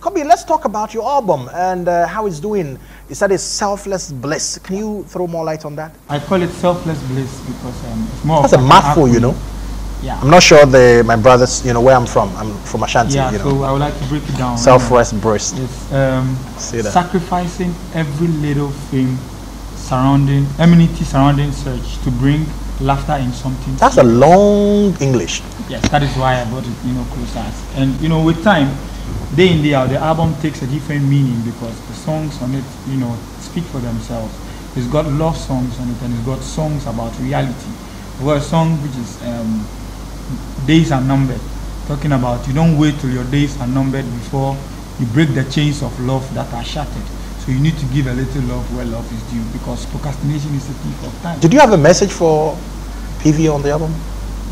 Kobby, let's talk about your album and uh, how it's doing. You said it's Selfless Bliss. Can you throw more light on that? I call it Selfless Bliss because um, it's more That's a mouthful, you know. Yeah. I'm not sure the my brothers, you know, where I'm from. I'm from Ashanti, yeah, you know. so I would like to break it down. Selfless Bliss. It's um, See that. sacrificing every little thing surrounding, amenity surrounding search to bring laughter in something. That's a long English. Yes, that is why I brought it, you know, closer. And you know, with time, day in day out, the album takes a different meaning because the songs on it, you know, speak for themselves. It's got love songs on it, and it's got songs about reality. Got a song which is um, "Days Are Numbered," talking about you don't wait till your days are numbered before you break the chains of love that are shattered. So you need to give a little love where love is due because procrastination is a thief of time. Did you have a message for PV on the album?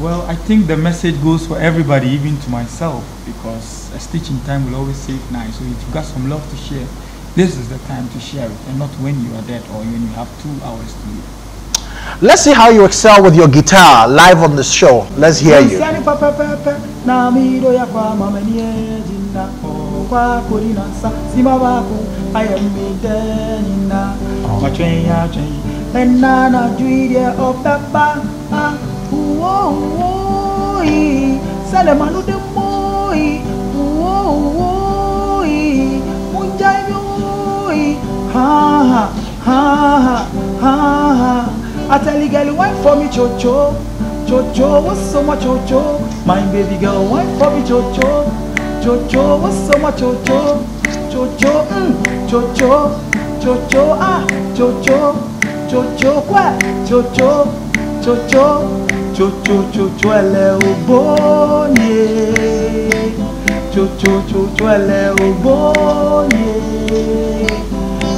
Well, I think the message goes for everybody, even to myself, because a stitch in time will always save nine. So if you've got some love to share, this is the time to share it, and not when you are dead or when you have two hours to live. Let's see how you excel with your guitar live on the show. Let's hear you. Oh, woi sele malude moi woi munjai woi ha ha ha ha I tell you girl wine for me chocho chocho what's so much chocho my baby girl wine for me chocho chocho what's so much chocho chocho mm chocho chocho ah chocho chocho kwa chocho chocho chocho, chocho, elle est au bonnier. Chocho, chocho, elle est au bonnier.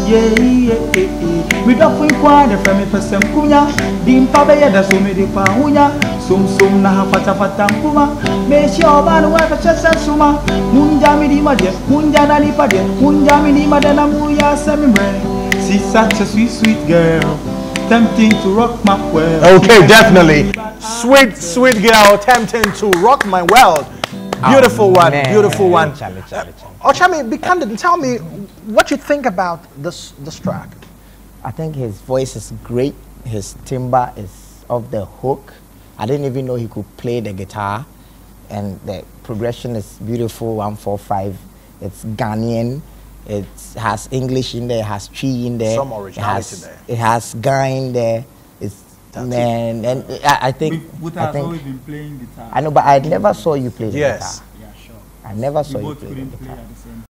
Yeah, yeah, yeah, yeah. Me me pɛsɛ nkunya di mpa bɛyɛ da so me de pa ahonya somsom na ha fatafata nkuma mehyia ɔba no wɔbɛhyɛ sɛ soma mungya me di ma deɛ mungya na nipa deɛ mungya me di ma deɛ na muyɛ asɛ me mmerɛ She's such a sweet, sweet girl Tempting to rock my world Okay, definitely. Sweet, sweet girl, tempting to rock my world. Beautiful oh, one, man. beautiful one. Charlie, Charlie. Ochami, be candid and tell me what you think about this this track. I think his voice is great. His timbre is off the hook. I didn't even know he could play the guitar. And the progression is beautiful, 145. It's Ghanaian. It has English in there, it has Twi in there. Some it originality has, there. It has Guy in there. It's That's it. man, and I, I think With I think always been playing guitar I know, but I never saw you play the Yes. guitar. Yeah, sure I never We saw you both play the couldn't play